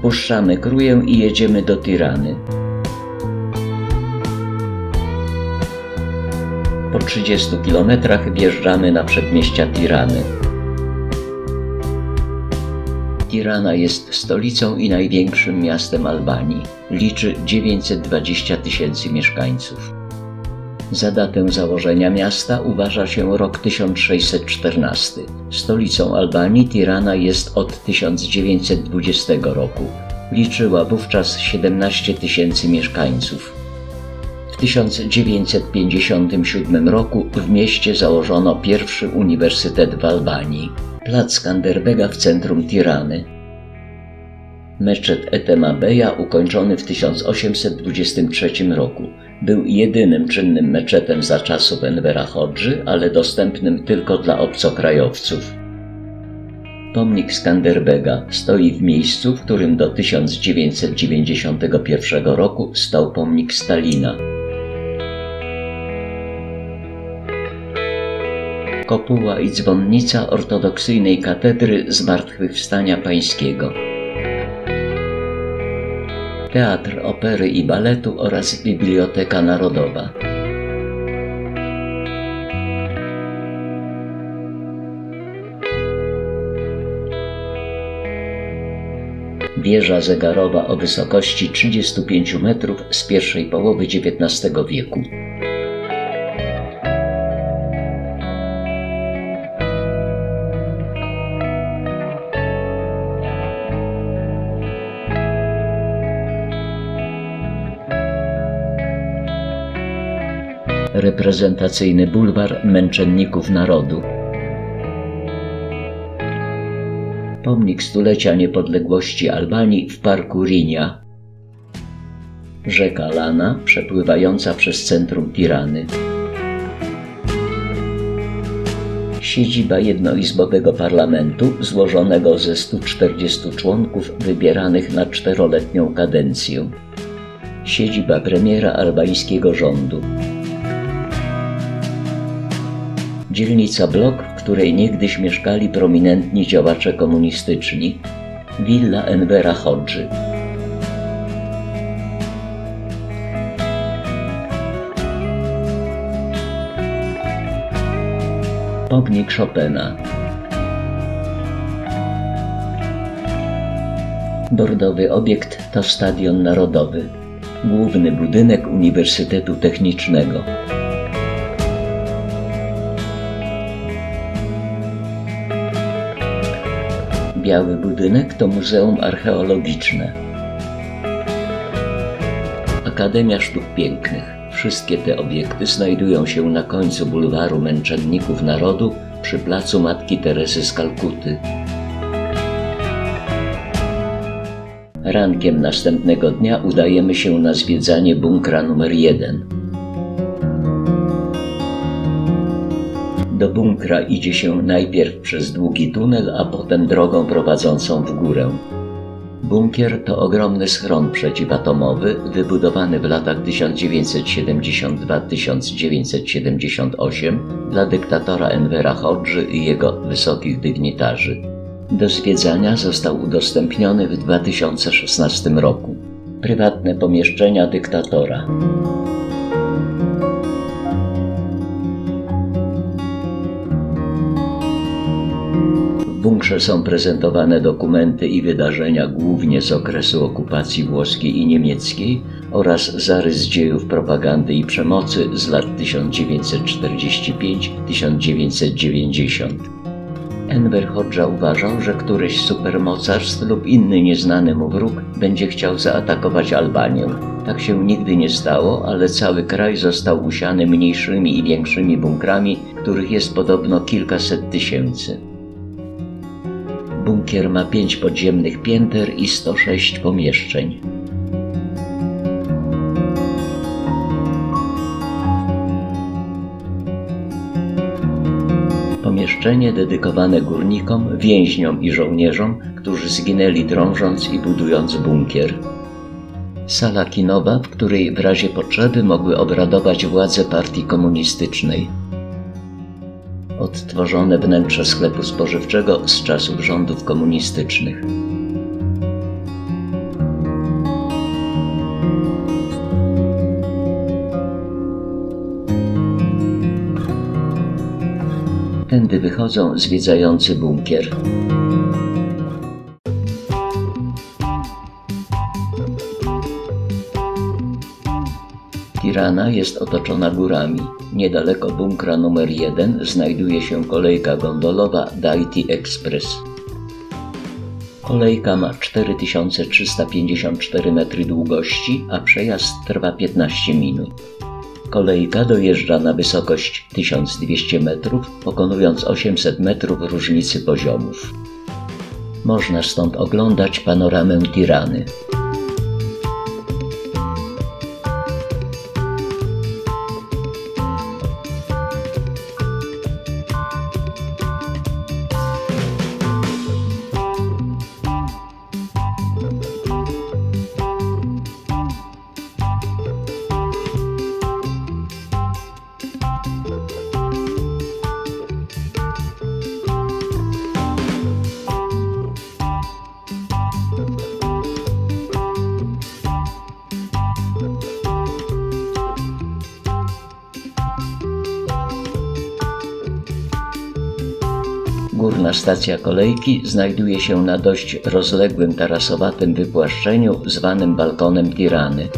Opuszczamy Kruję i jedziemy do Tirany. Po 30 kilometrach wjeżdżamy na przedmieścia Tirany. Tirana jest stolicą i największym miastem Albanii. Liczy 920 tysięcy mieszkańców. Za datę założenia miasta uważa się rok 1614. Stolicą Albanii Tirana jest od 1920 roku. Liczyła wówczas 17 tysięcy mieszkańców. W 1957 roku w mieście założono pierwszy uniwersytet w Albanii, plac Skanderbega w centrum Tirany. Meczet Etema Beja ukończony w 1823 roku był jedynym czynnym meczetem za czasów Envera Hodży, ale dostępnym tylko dla obcokrajowców. Pomnik Skanderbega stoi w miejscu, w którym do 1991 roku stał pomnik Stalina. Kopuła i dzwonnica ortodoksyjnej katedry Zmartwychwstania Pańskiego. Teatr Opery i Baletu oraz Biblioteka Narodowa. Wieża zegarowa o wysokości 35 metrów z pierwszej połowy XIX wieku. Reprezentacyjny bulwar męczenników narodu. Pomnik stulecia niepodległości Albanii w parku Rinia. Rzeka Lana przepływająca przez centrum Tirany. Siedziba jednoizbowego parlamentu złożonego ze 140 członków wybieranych na czteroletnią kadencję. Siedziba premiera albańskiego rządu. Dzielnica Blok, w której niegdyś mieszkali prominentni działacze komunistyczni. Willa Envera Hodży. Pomnik Chopina. Bordowy obiekt to Stadion Narodowy, główny budynek Uniwersytetu Technicznego. Biały budynek to Muzeum Archeologiczne. Akademia Sztuk Pięknych. Wszystkie te obiekty znajdują się na końcu bulwaru Męczenników Narodu przy placu Matki Teresy z Kalkuty. Rankiem następnego dnia udajemy się na zwiedzanie bunkra numer 1. bunkra idzie się najpierw przez długi tunel, a potem drogą prowadzącą w górę. Bunkier to ogromny schron przeciwatomowy wybudowany w latach 1972-1978 dla dyktatora Envera Hodży i jego wysokich dygnitarzy. Do zwiedzania został udostępniony w 2016 roku. Prywatne pomieszczenia dyktatora. Bunkrze są prezentowane dokumenty i wydarzenia głównie z okresu okupacji włoskiej i niemieckiej oraz zarys dziejów propagandy i przemocy z lat 1945-1990. Enver Hoxha uważał, że któryś supermocarstw lub inny nieznany mu wróg będzie chciał zaatakować Albanię. Tak się nigdy nie stało, ale cały kraj został usiany mniejszymi i większymi bunkrami, których jest podobno kilkaset tysięcy. Bunkier ma pięć podziemnych pięter i 106 pomieszczeń. Pomieszczenie dedykowane górnikom, więźniom i żołnierzom, którzy zginęli drążąc i budując bunkier. Sala kinowa, w której w razie potrzeby mogły obradować władze partii komunistycznej odtworzone wnętrze sklepu spożywczego z czasów rządów komunistycznych. Tędy wychodzą zwiedzający bunkier. Tirana jest otoczona górami. Niedaleko bunkra numer 1 znajduje się kolejka gondolowa Daiti Express. Kolejka ma 4354 metry długości, a przejazd trwa 15 minut. Kolejka dojeżdża na wysokość 1200 metrów, pokonując 800 metrów różnicy poziomów. Można stąd oglądać panoramę Tirany. Górna stacja kolejki znajduje się na dość rozległym tarasowatym wypłaszczeniu zwanym balkonem Tirany.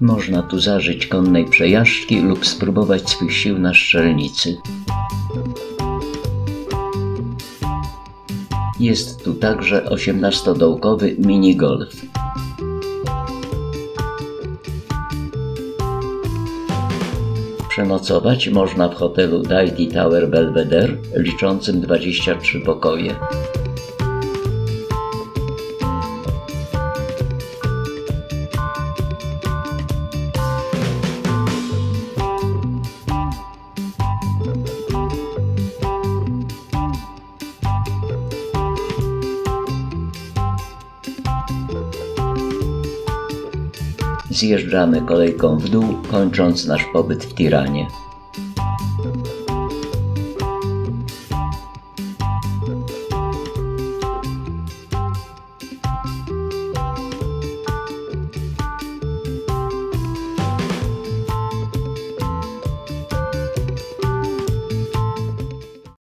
Można tu zażyć konnej przejażdżki lub spróbować swych sił na strzelnicy. Jest tu także 18-dołkowy minigolf. Przenocować można w hotelu Daiti Tower Belvedere liczącym 23 pokoje. Zjeżdżamy kolejką w dół, kończąc nasz pobyt w Tiranie.